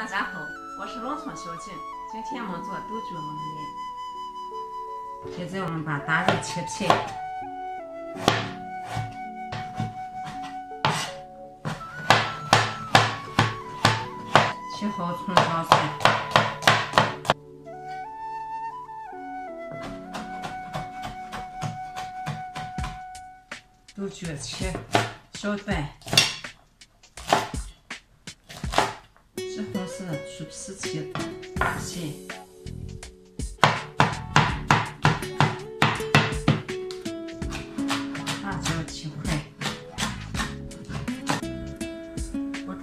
大家好，我是农村小景。今天我们做豆角焖面。现在我们把大肉切片，切好葱姜蒜，豆角切小段。猪皮切切，辣椒切块，锅中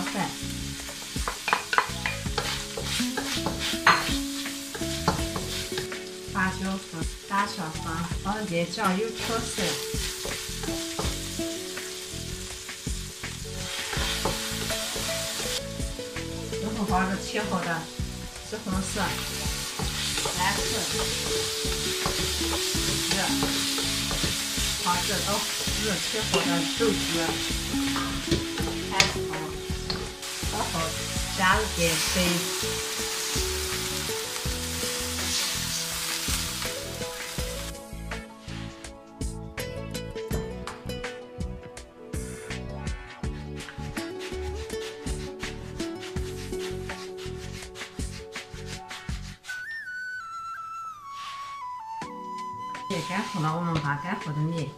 加油，切好的肉片。葱姜蒜，八角粉、大蒜粉，放点酱油调色。然后把这切好的西红柿、蓝色、这放这都是切好的豆角。加入点水，面干好了，我们把干好的面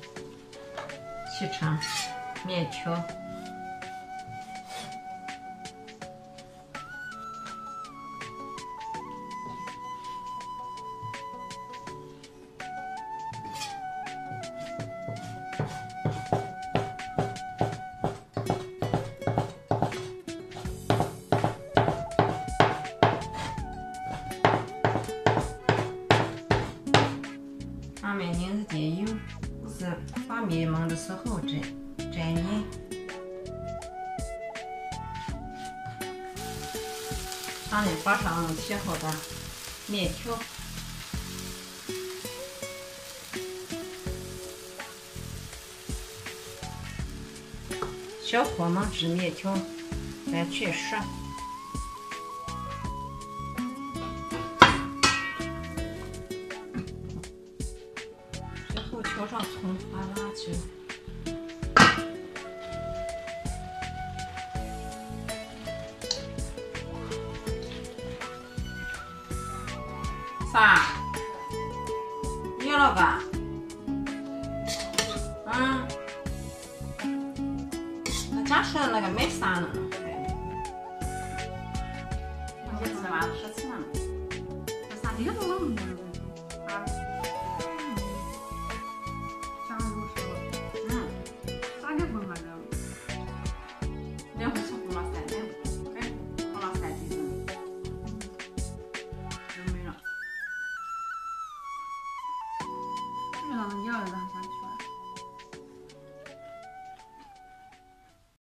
切成面条。面淋着点油，是把面焖的时候蘸蘸盐。上面放上切好的面条，小火焖制面条，完全熟。浇上葱花、辣椒，啥？热了吧？嗯，那家吃的那个买啥呢？我吃完了，吃吃了，这啥热了？啊？是啊你要有办法